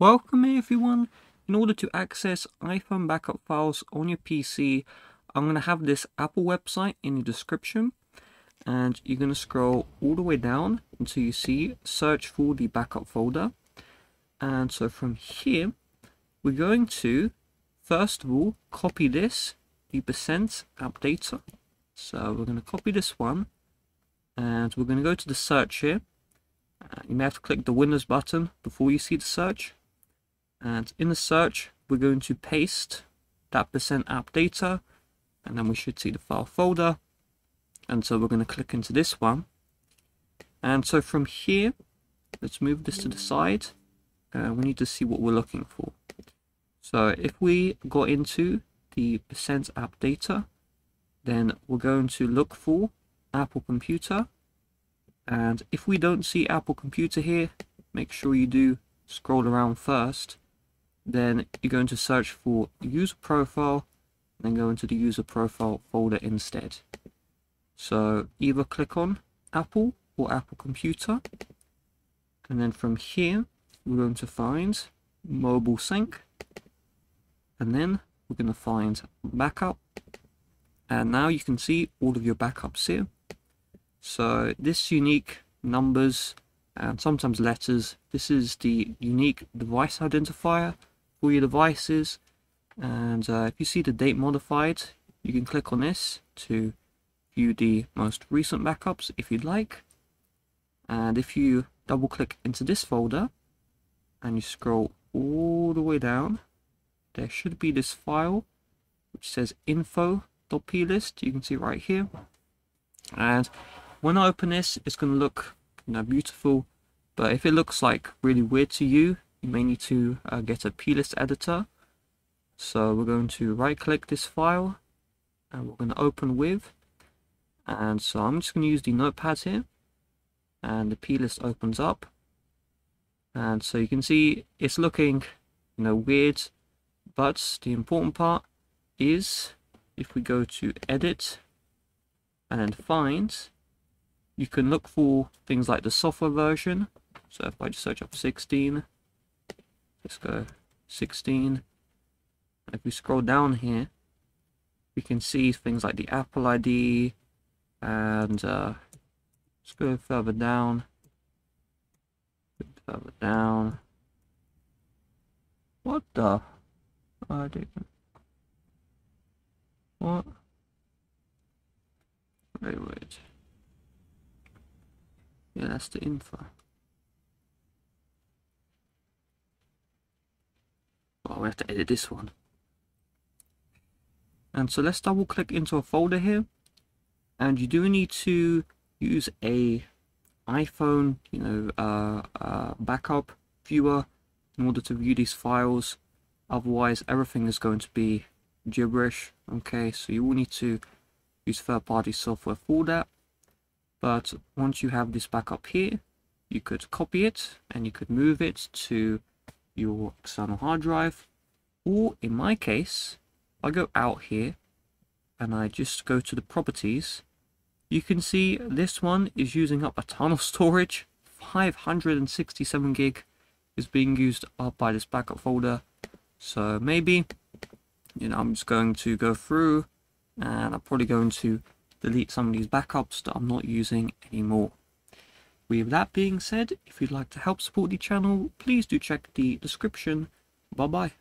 Welcome everyone. In order to access iPhone backup files on your PC, I'm going to have this Apple website in the description. And you're going to scroll all the way down until you see search for the backup folder. And so from here, we're going to, first of all, copy this, the percent data. So we're going to copy this one. And we're going to go to the search here. Uh, you may have to click the Windows button before you see the search and in the search we're going to paste that percent app data and then we should see the file folder. And so we're going to click into this one. And so from here let's move this to the side uh, we need to see what we're looking for. So if we go into the percent app data then we're going to look for Apple computer. And if we don't see Apple computer here make sure you do scroll around first then you're going to search for user profile and then go into the user profile folder instead. So either click on apple or apple computer. And then from here we're going to find mobile sync. And then we're going to find backup. And now you can see all of your backups here. So this unique numbers and sometimes letters this is the unique device identifier for your devices and uh, if you see the date modified you can click on this to view the most recent backups if you'd like. And if you double click into this folder and you scroll all the way down there should be this file which says info.plist you can see right here. And when I open this it's going to look you know beautiful but if it looks like really weird to you you may need to uh, get a plist editor. So we're going to right click this file and we're going to open with and so I'm just going to use the notepad here and the plist opens up and so you can see it's looking you know weird but the important part is if we go to edit and then find you can look for things like the software version. So if I just search up 16 let's go 16 if we scroll down here we can see things like the Apple ID and uh, let's go further down. Further down. What the? I didn't what? Wait wait. Yeah that's the info we have to edit this one. And so let's double click into a folder here. And you do need to use a iPhone, you know, uh, uh, backup viewer in order to view these files. Otherwise, everything is going to be gibberish. Okay, so you will need to use third-party software for that. But once you have this backup here, you could copy it and you could move it to your external hard drive or in my case I go out here and I just go to the properties you can see this one is using up a ton of storage 567 gig is being used up by this backup folder so maybe you know I'm just going to go through and I'm probably going to delete some of these backups that I'm not using anymore with that being said, if you'd like to help support the channel, please do check the description. Bye bye.